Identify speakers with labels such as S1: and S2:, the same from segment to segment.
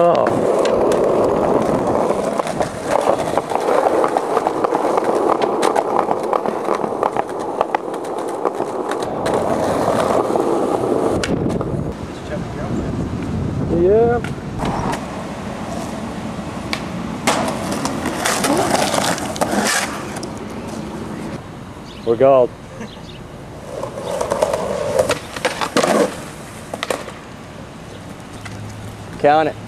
S1: Oh. Yep. We're gold. Count it.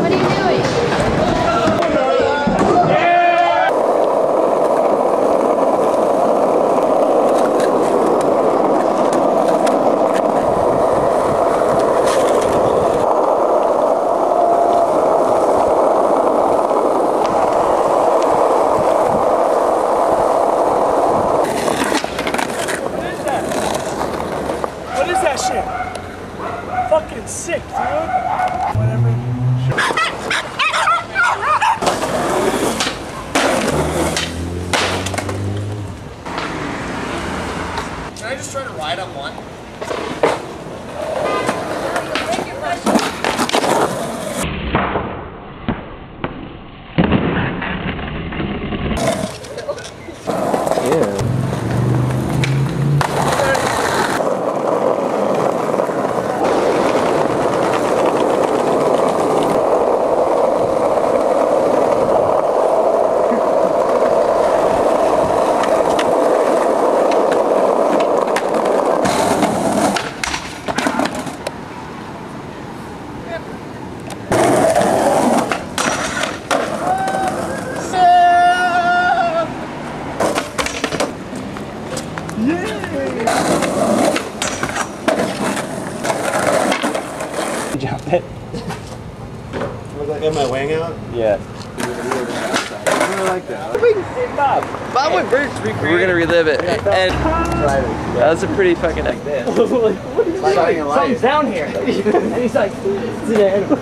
S2: What are you doing?
S3: What is that shit? Fucking sick, dude. Whatever.
S4: Can I just try to ride on one?
S1: Yeah. It.
S4: Was I get my wang out?
S1: Yeah.
S4: Bob went very street
S5: We're gonna relive it. And that was a pretty fucking like this.
S3: Something's down here. and he's like, it's an animal.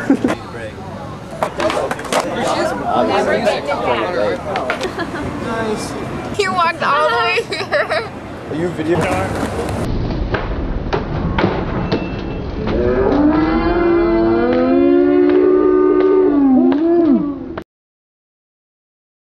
S2: You walked all the way here.
S4: Are you video?